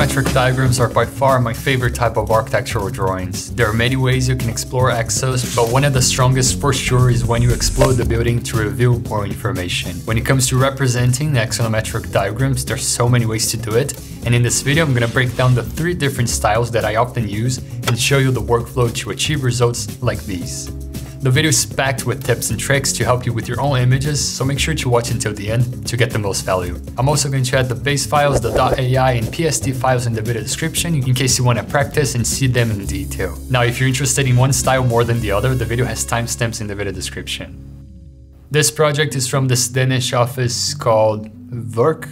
Axonometric diagrams are by far my favorite type of architectural drawings. There are many ways you can explore Axos, but one of the strongest for sure is when you explode the building to reveal more information. When it comes to representing the axonometric diagrams, there's so many ways to do it, and in this video I'm gonna break down the three different styles that I often use and show you the workflow to achieve results like these. The video is packed with tips and tricks to help you with your own images, so make sure to watch until the end to get the most value. I'm also going to add the base files, the .ai and PSD files in the video description in case you want to practice and see them in detail. Now if you're interested in one style more than the other, the video has timestamps in the video description. This project is from this Danish office called Werk.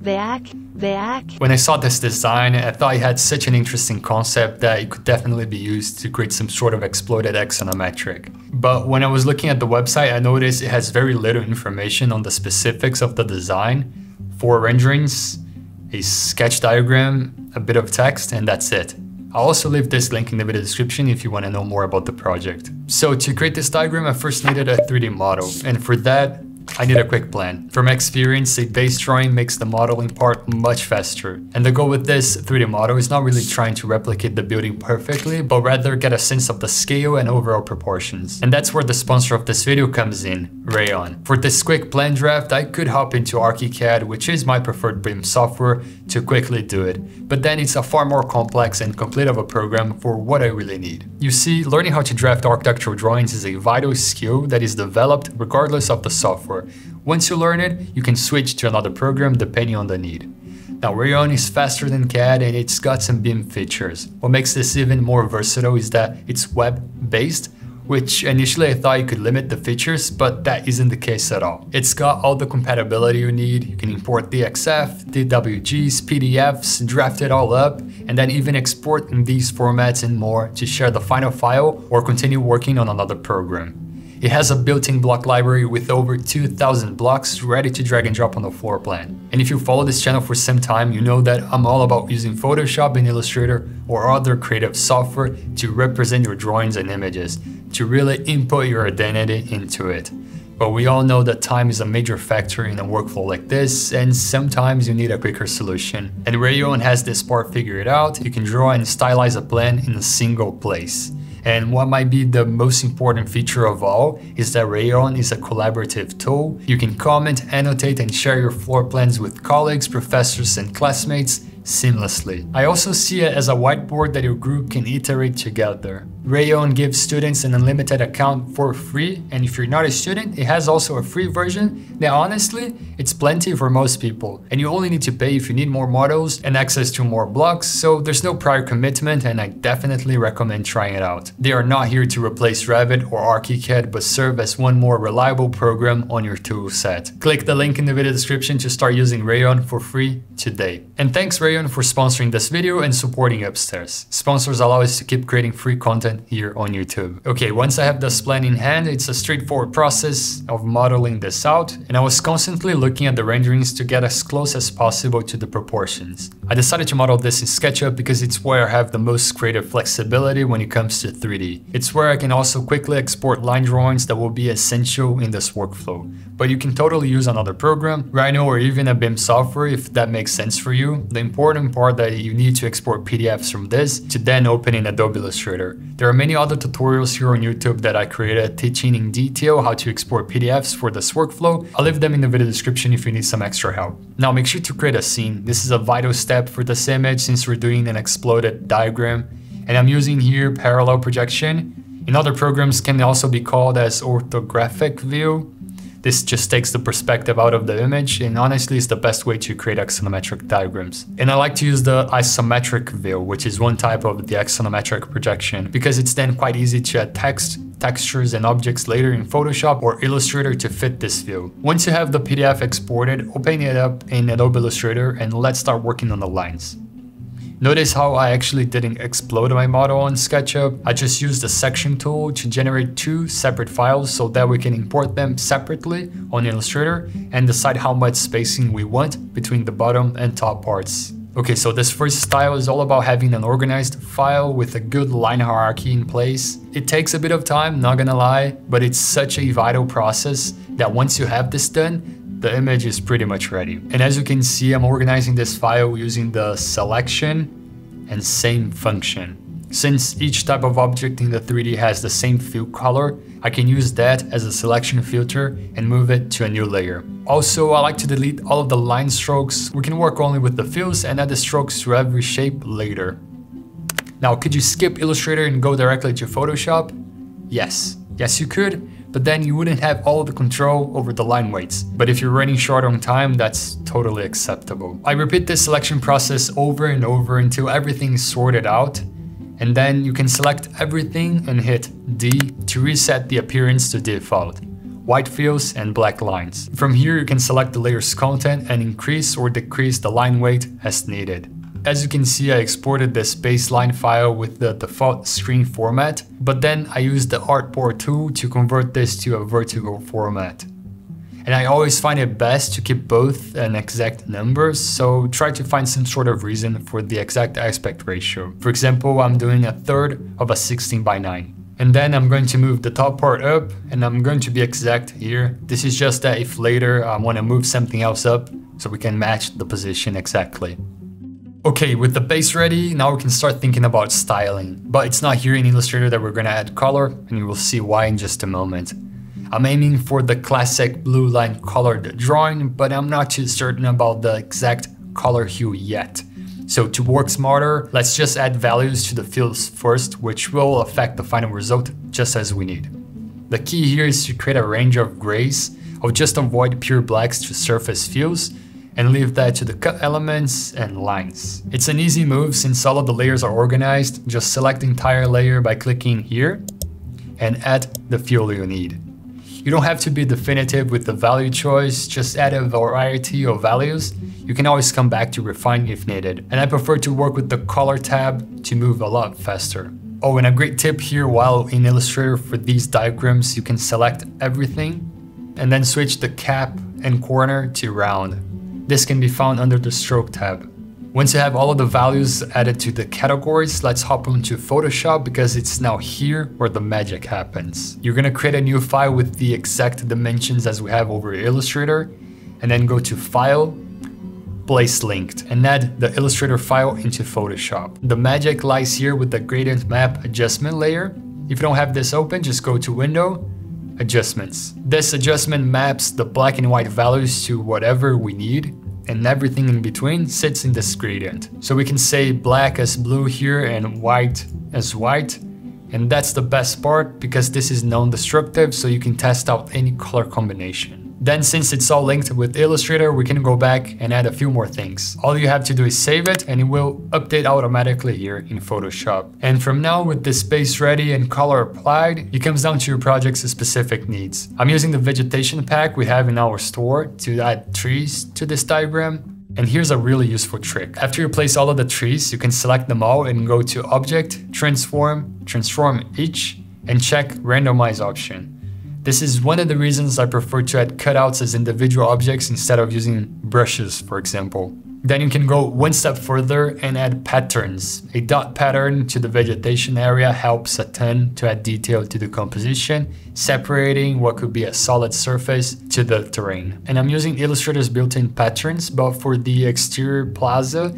Werk, Werk. When I saw this design, I thought it had such an interesting concept that it could definitely be used to create some sort of exploded axonometric. But when I was looking at the website, I noticed it has very little information on the specifics of the design. Four renderings, a sketch diagram, a bit of text, and that's it. I'll also leave this link in the video description if you want to know more about the project. So to create this diagram, I first needed a 3D model, and for that, I need a quick plan. From experience, a base drawing makes the modeling part much faster. And the goal with this 3D model is not really trying to replicate the building perfectly, but rather get a sense of the scale and overall proportions. And that's where the sponsor of this video comes in, Rayon. For this quick plan draft, I could hop into ArchiCAD, which is my preferred BIM software, to quickly do it. But then it's a far more complex and complete of a program for what I really need. You see, learning how to draft architectural drawings is a vital skill that is developed regardless of the software. Once you learn it, you can switch to another program depending on the need. Now Rayon is faster than CAD and it's got some BIM features. What makes this even more versatile is that it's web-based, which initially I thought you could limit the features, but that isn't the case at all. It's got all the compatibility you need. You can import DXF, DWGs, PDFs, draft it all up, and then even export in these formats and more to share the final file or continue working on another program. It has a built-in block library with over 2000 blocks ready to drag and drop on the floor plan. And if you follow this channel for some time, you know that I'm all about using Photoshop and Illustrator or other creative software to represent your drawings and images, to really input your identity into it. But we all know that time is a major factor in a workflow like this, and sometimes you need a quicker solution. And Rayon has this part figured out, you can draw and stylize a plan in a single place. And what might be the most important feature of all is that Rayon is a collaborative tool. You can comment, annotate, and share your floor plans with colleagues, professors, and classmates seamlessly. I also see it as a whiteboard that your group can iterate together. Rayon gives students an unlimited account for free, and if you're not a student, it has also a free version that honestly, it's plenty for most people, and you only need to pay if you need more models and access to more blocks, so there's no prior commitment and I definitely recommend trying it out. They are not here to replace Revit or ArchiCAD, but serve as one more reliable program on your tool set. Click the link in the video description to start using Rayon for free today. And thanks Rayon for sponsoring this video and supporting Upstairs. Sponsors allow us to keep creating free content here on YouTube. Okay, once I have this plan in hand, it's a straightforward process of modeling this out, and I was constantly looking at the renderings to get as close as possible to the proportions. I decided to model this in SketchUp because it's where I have the most creative flexibility when it comes to 3D. It's where I can also quickly export line drawings that will be essential in this workflow. But you can totally use another program, Rhino or even a BIM software if that makes sense for you. The important part that you need to export PDFs from this to then open in Adobe Illustrator. There are many other tutorials here on YouTube that I created teaching in detail how to export PDFs for this workflow. I'll leave them in the video description if you need some extra help. Now make sure to create a scene. This is a vital step for this image since we're doing an exploded diagram. And I'm using here parallel projection. In other programs can also be called as orthographic view. This just takes the perspective out of the image and honestly is the best way to create axonometric diagrams. And I like to use the isometric view, which is one type of the axonometric projection, because it's then quite easy to add text, textures and objects later in Photoshop or Illustrator to fit this view. Once you have the PDF exported, open it up in Adobe Illustrator and let's start working on the lines. Notice how I actually didn't explode my model on SketchUp. I just used the section tool to generate two separate files so that we can import them separately on Illustrator and decide how much spacing we want between the bottom and top parts. Okay, so this first style is all about having an organized file with a good line hierarchy in place. It takes a bit of time, not gonna lie, but it's such a vital process that once you have this done, the image is pretty much ready. And as you can see, I'm organizing this file using the selection and same function. Since each type of object in the 3D has the same fill color, I can use that as a selection filter and move it to a new layer. Also, I like to delete all of the line strokes. We can work only with the fills and add the strokes to every shape later. Now, could you skip Illustrator and go directly to Photoshop? Yes. Yes, you could, but then you wouldn't have all the control over the line weights. But if you're running short on time, that's totally acceptable. I repeat this selection process over and over until everything is sorted out and then you can select everything and hit D to reset the appearance to default, white fills and black lines. From here you can select the layer's content and increase or decrease the line weight as needed. As you can see, I exported this baseline file with the default screen format, but then I used the artboard tool to convert this to a vertical format. And I always find it best to keep both an exact number, so try to find some sort of reason for the exact aspect ratio. For example, I'm doing a third of a 16 by 9. And then I'm going to move the top part up and I'm going to be exact here. This is just that if later I want to move something else up so we can match the position exactly. Okay, with the base ready, now we can start thinking about styling. But it's not here in Illustrator that we're gonna add color, and you will see why in just a moment. I'm aiming for the classic blue line colored drawing, but I'm not too certain about the exact color hue yet. So to work smarter, let's just add values to the fills first, which will affect the final result just as we need. The key here is to create a range of grays. I'll just avoid pure blacks to surface fills and leave that to the cut elements and lines. It's an easy move since all of the layers are organized. Just select the entire layer by clicking here and add the fill you need. You don't have to be definitive with the value choice, just add a variety of values. You can always come back to refine if needed. And I prefer to work with the color tab to move a lot faster. Oh, and a great tip here while in Illustrator for these diagrams, you can select everything and then switch the cap and corner to round. This can be found under the stroke tab. Once you have all of the values added to the categories, let's hop into Photoshop because it's now here where the magic happens. You're gonna create a new file with the exact dimensions as we have over Illustrator, and then go to File, Place Linked, and add the Illustrator file into Photoshop. The magic lies here with the gradient map adjustment layer. If you don't have this open, just go to Window, Adjustments. This adjustment maps the black and white values to whatever we need, and everything in between sits in this gradient. So we can say black as blue here and white as white. And that's the best part because this is non-destructive so you can test out any color combination. Then since it's all linked with Illustrator, we can go back and add a few more things. All you have to do is save it and it will update automatically here in Photoshop. And from now with the space ready and color applied, it comes down to your project's specific needs. I'm using the vegetation pack we have in our store to add trees to this diagram. And here's a really useful trick. After you place all of the trees, you can select them all and go to Object, Transform, Transform Each, and check Randomize option. This is one of the reasons I prefer to add cutouts as individual objects instead of using brushes, for example. Then you can go one step further and add patterns. A dot pattern to the vegetation area helps a ton to add detail to the composition, separating what could be a solid surface to the terrain. And I'm using Illustrator's built-in patterns, but for the exterior plaza,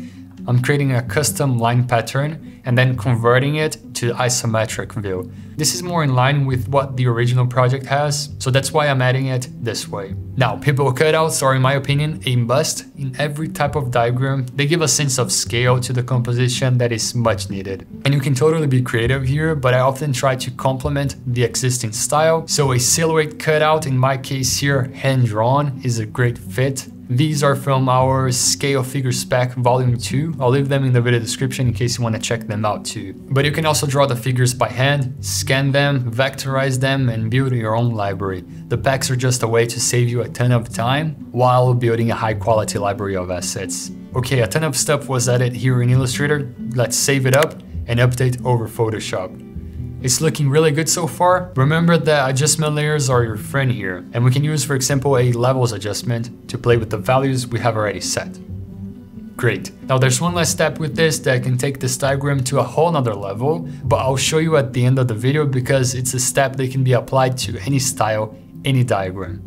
I'm creating a custom line pattern and then converting it to isometric view. This is more in line with what the original project has, so that's why I'm adding it this way. Now, people cutouts are in my opinion a must in every type of diagram. They give a sense of scale to the composition that is much needed. And you can totally be creative here, but I often try to complement the existing style. So a silhouette cutout, in my case here, hand-drawn, is a great fit these are from our Scale Figures Pack Volume 2. I'll leave them in the video description in case you want to check them out too. But you can also draw the figures by hand, scan them, vectorize them, and build your own library. The packs are just a way to save you a ton of time while building a high quality library of assets. Okay, a ton of stuff was added here in Illustrator. Let's save it up and update over Photoshop. It's looking really good so far. Remember that adjustment layers are your friend here, and we can use, for example, a levels adjustment to play with the values we have already set. Great. Now there's one last step with this that can take this diagram to a whole nother level, but I'll show you at the end of the video because it's a step that can be applied to any style, any diagram.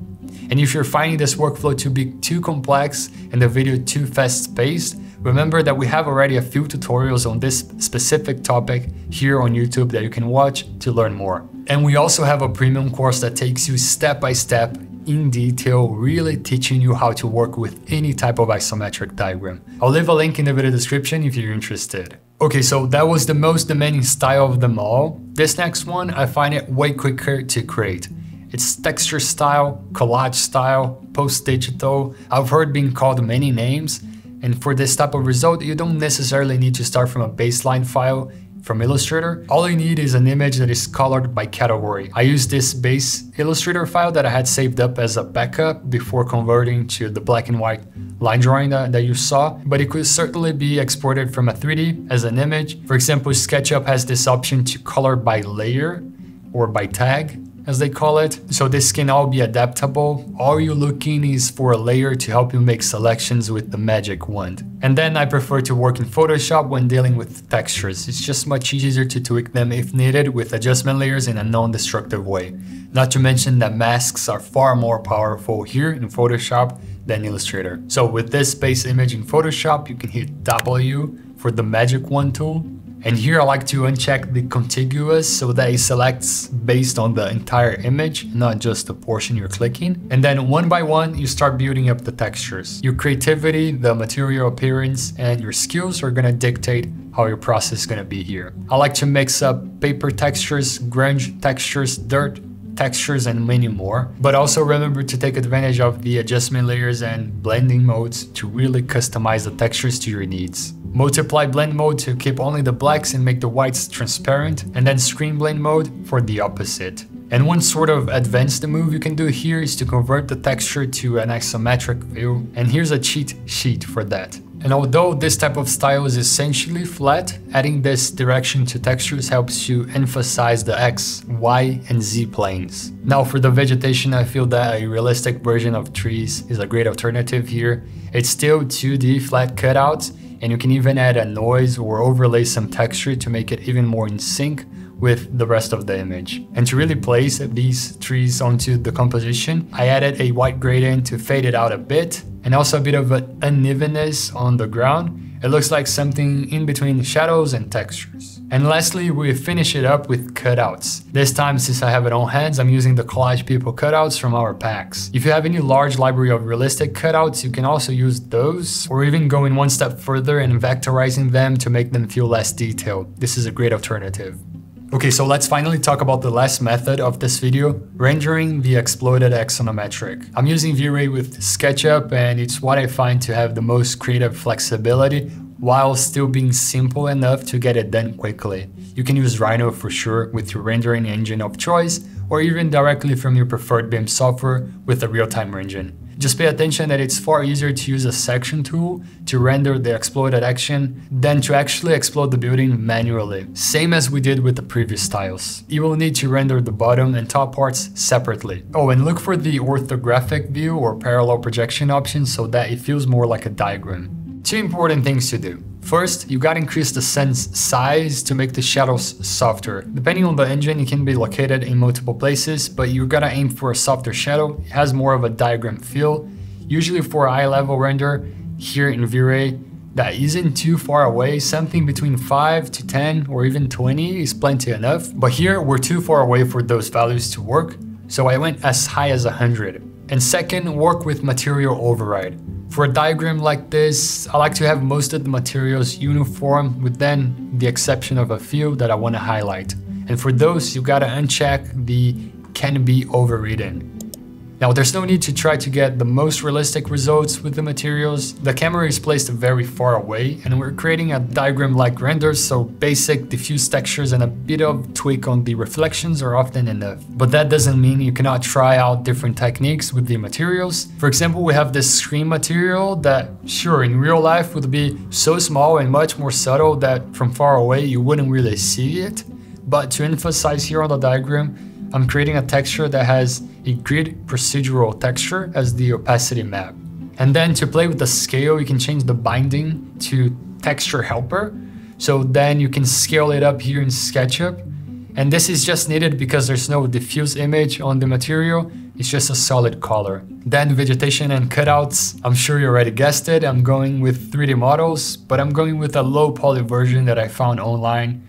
And if you're finding this workflow to be too complex and the video too fast paced, remember that we have already a few tutorials on this specific topic here on YouTube that you can watch to learn more. And we also have a premium course that takes you step by step in detail, really teaching you how to work with any type of isometric diagram. I'll leave a link in the video description if you're interested. Okay, so that was the most demanding style of them all. This next one, I find it way quicker to create. It's texture style, collage style, post-digital. I've heard being called many names. And for this type of result, you don't necessarily need to start from a baseline file from Illustrator. All you need is an image that is colored by category. I use this base Illustrator file that I had saved up as a backup before converting to the black and white line drawing that, that you saw, but it could certainly be exported from a 3D as an image. For example, SketchUp has this option to color by layer or by tag as they call it. So this can all be adaptable. All you're looking is for a layer to help you make selections with the magic wand. And then I prefer to work in Photoshop when dealing with textures. It's just much easier to tweak them if needed with adjustment layers in a non-destructive way. Not to mention that masks are far more powerful here in Photoshop than Illustrator. So with this base image in Photoshop, you can hit W for the magic wand tool and here I like to uncheck the contiguous so that it selects based on the entire image, not just the portion you're clicking. And then one by one, you start building up the textures. Your creativity, the material appearance, and your skills are gonna dictate how your process is gonna be here. I like to mix up paper textures, grunge textures, dirt textures and many more. But also remember to take advantage of the adjustment layers and blending modes to really customize the textures to your needs. Multiply blend mode to keep only the blacks and make the whites transparent, and then screen blend mode for the opposite. And one sort of advanced move you can do here is to convert the texture to an isometric view, and here's a cheat sheet for that. And although this type of style is essentially flat, adding this direction to textures helps you emphasize the X, Y, and Z planes. Now for the vegetation, I feel that a realistic version of trees is a great alternative here. It's still 2D flat cutouts, and you can even add a noise or overlay some texture to make it even more in sync with the rest of the image. And to really place these trees onto the composition, I added a white gradient to fade it out a bit and also a bit of an unevenness on the ground. It looks like something in between shadows and textures. And lastly, we finish it up with cutouts. This time, since I have it on hands, I'm using the Collage People cutouts from our packs. If you have any large library of realistic cutouts, you can also use those, or even going one step further and vectorizing them to make them feel less detailed. This is a great alternative. Okay, so let's finally talk about the last method of this video, rendering the exploded axonometric. I'm using V-Ray with SketchUp and it's what I find to have the most creative flexibility while still being simple enough to get it done quickly. You can use Rhino for sure with your rendering engine of choice or even directly from your preferred BIM software with a real-time engine. Just pay attention that it's far easier to use a section tool to render the exploded action than to actually explode the building manually, same as we did with the previous tiles. You will need to render the bottom and top parts separately. Oh, and look for the orthographic view or parallel projection option so that it feels more like a diagram. Two important things to do. First, you gotta increase the sun's size to make the shadows softer. Depending on the engine, it can be located in multiple places, but you gotta aim for a softer shadow. It has more of a diagram feel. Usually for eye level render, here in V-Ray, that isn't too far away, something between 5 to 10 or even 20 is plenty enough. But here we're too far away for those values to work, so I went as high as 100. And second, work with material override. For a diagram like this, I like to have most of the materials uniform with then the exception of a few that I want to highlight. And for those, you gotta uncheck the can be overridden. Now there's no need to try to get the most realistic results with the materials. The camera is placed very far away and we're creating a diagram like render so basic diffuse textures and a bit of tweak on the reflections are often enough. But that doesn't mean you cannot try out different techniques with the materials. For example, we have this screen material that sure in real life would be so small and much more subtle that from far away you wouldn't really see it. But to emphasize here on the diagram, I'm creating a texture that has a grid procedural texture as the opacity map. And then to play with the scale, you can change the binding to texture helper. So then you can scale it up here in SketchUp And this is just needed because there's no diffuse image on the material, it's just a solid color. Then vegetation and cutouts, I'm sure you already guessed it, I'm going with 3D models, but I'm going with a low poly version that I found online.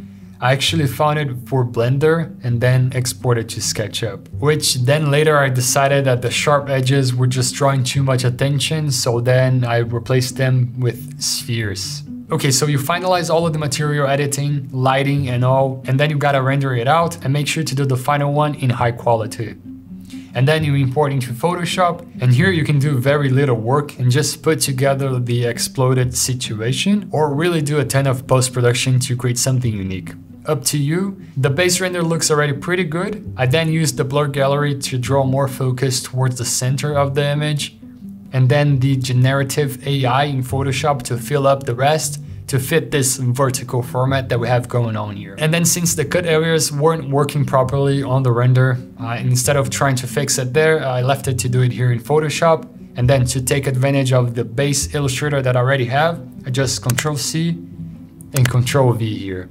I actually found it for Blender and then exported to SketchUp, which then later I decided that the sharp edges were just drawing too much attention, so then I replaced them with spheres. Okay, so you finalize all of the material editing, lighting and all, and then you gotta render it out and make sure to do the final one in high quality. And then you import into Photoshop, and here you can do very little work and just put together the exploded situation, or really do a ton of post-production to create something unique up to you. The base render looks already pretty good. I then used the blur gallery to draw more focus towards the center of the image and then the generative AI in Photoshop to fill up the rest to fit this vertical format that we have going on here. And then since the cut areas weren't working properly on the render, uh, instead of trying to fix it there, I left it to do it here in Photoshop. And then to take advantage of the base Illustrator that I already have, I just Control C and Control V here.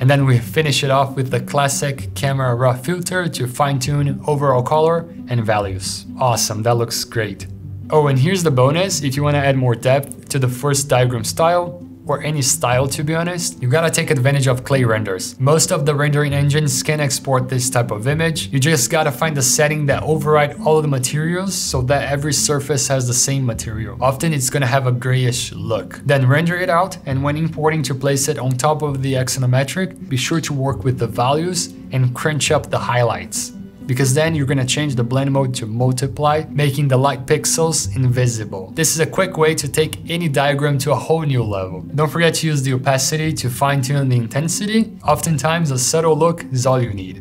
And then we finish it off with the classic camera raw filter to fine tune overall color and values. Awesome, that looks great. Oh, and here's the bonus, if you want to add more depth to the first diagram style, or any style to be honest, you gotta take advantage of clay renders. Most of the rendering engines can export this type of image. You just gotta find the setting that override all the materials so that every surface has the same material. Often it's gonna have a grayish look. Then render it out and when importing to place it on top of the axonometric, be sure to work with the values and crunch up the highlights because then you're gonna change the blend mode to multiply, making the light pixels invisible. This is a quick way to take any diagram to a whole new level. Don't forget to use the opacity to fine tune the intensity. Oftentimes a subtle look is all you need.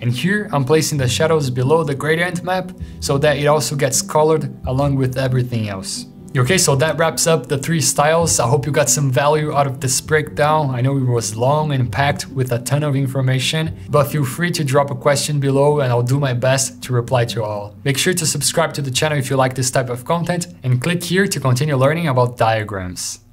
And here I'm placing the shadows below the gradient map so that it also gets colored along with everything else. Okay, so that wraps up the three styles. I hope you got some value out of this breakdown. I know it was long and packed with a ton of information, but feel free to drop a question below and I'll do my best to reply to all. Make sure to subscribe to the channel if you like this type of content and click here to continue learning about diagrams.